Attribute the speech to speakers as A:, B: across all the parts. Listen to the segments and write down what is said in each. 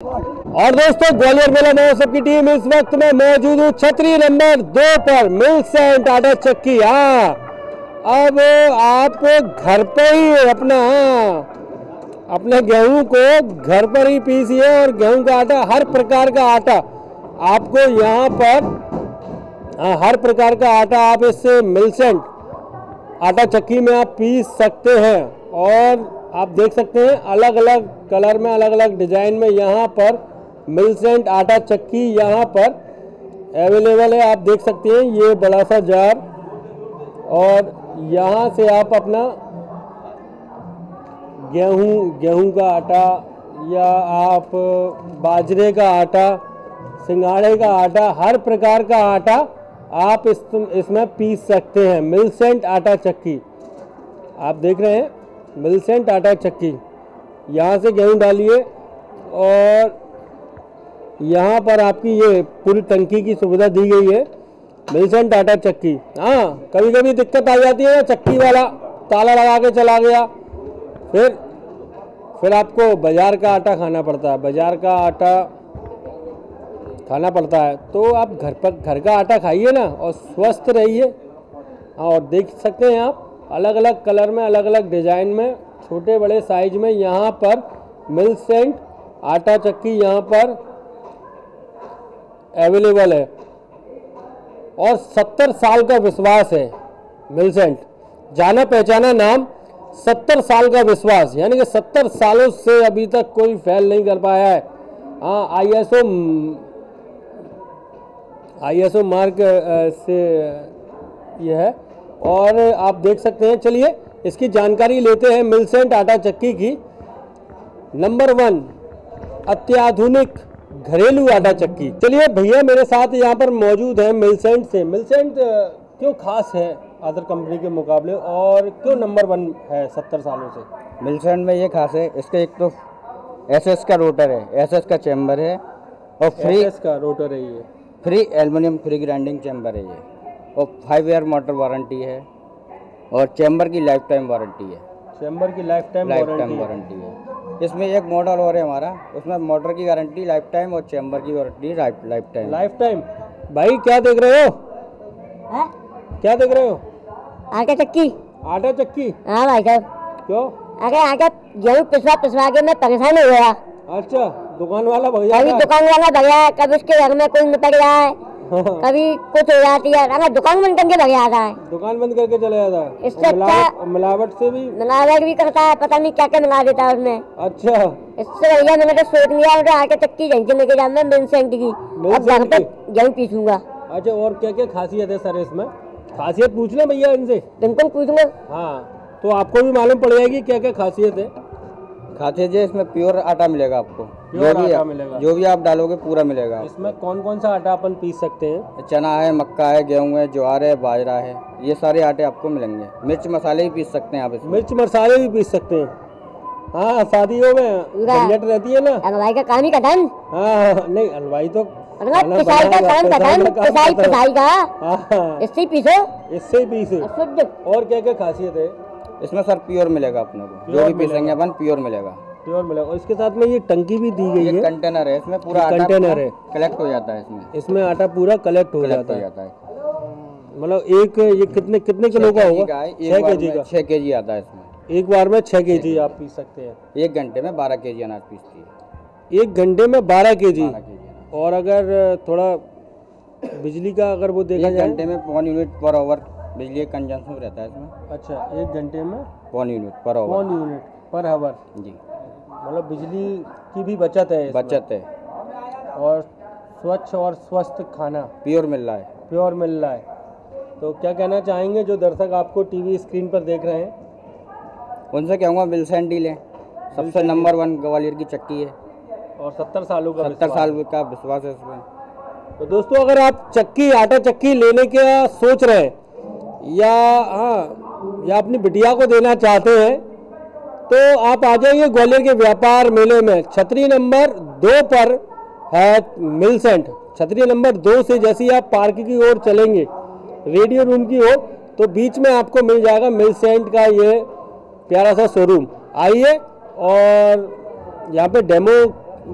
A: और दोस्तों ग्वालियर मेला महोत्सव की टीम। इस वक्त में मौजूद हूँ छतरी नंबर दो पर मिल्क एंड टाटा चक्की। हाँ अब आप घर पर ही अपना। अपने गेहूँ को घर पर ही पीसिए और गेहूँ का आटा हर प्रकार का आटा आपको यहाँ पर हाँ, हर प्रकार का आटा आप इस मिल्सेंट आटा चक्की में आप पीस सकते हैं। और आप देख सकते हैं अलग अलग कलर में अलग अलग डिज़ाइन में यहाँ पर मिलसेंट आटा चक्की यहाँ पर अवेलेबल है। आप देख सकते हैं, ये बड़ा सा जार और यहाँ से आप अपना गेहूँ गेहूँ का आटा या आप बाजरे का आटा सिंगाड़े का आटा, हर प्रकार का आटा आप इस, इसमें पीस सकते हैं, मिलसेंट आटा चक्की। आप देख रहे हैं मिल्सेंट आटा चक्की। यहाँ से गेहूँ डालिए और यहाँ पर आपकी ये पूरी टंकी की सुविधा दी गई है, मिल्सेंट आटा चक्की। हाँ कभी कभी दिक्कत आ जाती है चक्की वाला ताला लगा के चला गया, फिर फिर आपको बाज़ार का आटा खाना पड़ता है, बाज़ार का आटा खाना पड़ता है तो आप घर पर, घर का आटा खाइए ना और स्वस्थ रहिए। हाँ और देख सकते हैं आप अलग अलग कलर में अलग अलग डिज़ाइन में छोटे बड़े साइज़ में यहाँ पर मिल सेंट, आटा चक्की यहाँ पर अवेलेबल है। और सत्तर साल का विश्वास है मिलसेंट जाना पहचाना नाम, सत्तर साल का विश्वास, यानी कि सत्तर सालों से अभी तक कोई फैल नहीं कर पाया है। हाँ I S O I S O mark से यह है। और आप देख सकते हैं चलिए इसकी जानकारी लेते हैं मिलसेंट आटा चक्की की। नंबर वन अत्याधुनिक घरेलू आटा चक्की। चलिए भैया मेरे साथ यहाँ पर मौजूद है मिलसेंट से। मिलसेंट क्यों खास है अदर कंपनी के मुकाबले और क्यों नंबर वन है सत्तर सालों से?
B: मिल्सन में ये खास है इसका एक तो एसएस का रोटर है एसएस का चैम्बर है और फ्री
A: का रोटर है ये।
B: Free aluminium free grinding chamber है ये। और फाइव ईयर मोटर वारंटी है और चैम्बर की लाइफ टाइम वारंटी है।
A: चैम्बर की life time
B: life time warranty है। इसमें एक मॉडल और है हमारा उसमें मोटर की गारंटी लाइफ टाइम और चैम्बर की warranty life time
A: life time भाई क्या देख रहे हो?
C: हाँ?
A: क्या देख रहे हो?
C: आगे चक्की।
A: आटा चक्की?
C: हाँ भाई साहब।
A: क्यों?
C: आगे आगे गेहूँ पिसवा पिसवा के मैं परेशान हो गया।
A: अच्छा दुकान वाला भैया
C: कभी दुकान वाला भगया कभी उसके घर में कोई निपट जाए कभी कुछ हो जाती है अगर दुकान बंद करके भग जाता है।
A: दुकान बंद करके चले जाता है।
C: इससे
A: मिलावट
C: अच्छा-
A: मिलावट से भी?
C: मिलावट भी करता है पता नहीं क्या क्या मिला देता है उसमें।
A: अच्छा।
C: इससे भैया मैंने तो सोच लिया मुझे आगे चक्की जहीं लेके जाऊँ मैं मिलसेंट की। अब घर पे गेहूँ पीसूँगा
A: अच्छा और क्या क्या खासियत है सर इसमें? खासियत पूछ लें भैया इनसे।
C: बिल्कुल पूछूँगा।
A: हाँ तो आपको भी मालूम पड़ जाएगी क्या क्या खासियत है।
B: खाते जे इसमें प्योर आटा मिलेगा आपको।
A: प्योर
B: जो भी
A: आटा मिलेगा।
B: जो भी आप डालोगे पूरा मिलेगा
A: इसमें कौन कौन सा आटा अपन पीस सकते हैं?
B: चना है मक्का है गेहूँ है ज्वार है बाजरा है ये सारे आटे आपको मिलेंगे। मिर्च मसाले भी पीस सकते हैं आप इसमें।
A: मिर्च मसाले भी पीस सकते हैं। हाँ शादियों में। झंझट रहती है ना।
C: हलवाई का काम ही का धन
A: हाँ नहीं हलवाई तो
C: मतलब पिसाई का काम का
A: पिसाई
C: पिसाई का। इससे ही पीसो।
A: इससे ही पीसे। और क्या क्या खासियत है?
B: इसमें सर प्योर मिलेगा अपने को। जो भी पीसेंगे अपन प्योर मिलेगा।
A: प्योर मिलेगा। और इसके साथ में ये टंकी भी दी गई है।
B: कंटेनर है। इसमें पूरा
A: कंटेनर है।
B: कलेक्ट हो जाता है इसमें।
A: इसमें आटा पूरा कलेक्ट हो जाता
B: है।
A: मतलब एक ये कितने कितने किलो का होगा? छह के जी का।
B: छः के जी आता है इसमें।
A: एक बार में छह के जी आप पीस सकते हैं।
B: एक घंटे में बारह के जी अनाज पीसती है।
A: एक घंटे में बारह के जी और अगर थोड़ा बिजली का अगर वो देखा जाए।
B: घंटे में पौन यूनिट पर ओवर बिजली का कंजम्पशन रहता है इसमें।
A: अच्छा एक घंटे में?
B: पौन यूनिट पर over
A: one unit per hour
B: जी।
A: मतलब बिजली की भी बचत है
B: बचत है।
A: और स्वच्छ और स्वस्थ खाना?
B: प्योर मिल रहा है।
A: प्योर मिल रहा है। तो क्या कहना चाहेंगे जो दर्शक आपको टीवी स्क्रीन पर देख रहे हैं?
B: उनसे कहूँगा विल्सन डील है। सबसे नंबर वन ग्वालियर की चक्की है।
A: और सत्तर सालों का
B: सत्तर साल का विश्वास है इसमें।
A: तो दोस्तों अगर आप चक्की आटा चक्की लेने का सोच रहे हैं या हाँ या अपनी बिटिया को देना चाहते हैं तो आप आ जाइए ग्वालियर के व्यापार मेले में। छतरी नंबर दो पर है मिलसेंट छतरी नंबर दो से जैसे ही आप पार्क की ओर चलेंगे रेडियो रूम की ओर तो बीच में आपको मिल जाएगा मिलसेंट का ये प्यारा सा शोरूम आइए और यहाँ पे डेमो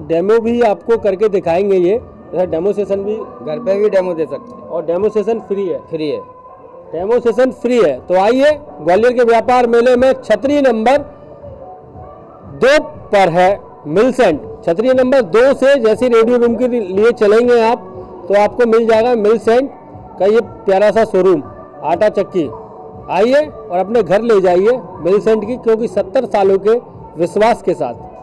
A: डेमो भी आपको करके दिखाएँगे ये। डेमो सेशन भी
B: घर पे भी डेमो दे सकते हैं।
A: और डेमो सेशन फ्री है।
B: फ्री है।
A: डेमो सेशन फ्री है। तो आइए, ग्वालियर के व्यापार मेले में छतरी नंबर दो पर है, मिलसेंट। छतरी नंबर दो से जैसे रेडियो रूम के लिए चलेंगे आप तो आपको मिल जाएगा मिलसेंट का ये प्यारा सा शोरूम आटा चक्की। आइए और अपने घर ले जाइए मिलसेंट की, क्योंकि सत्तर सालों के विश्वास के साथ।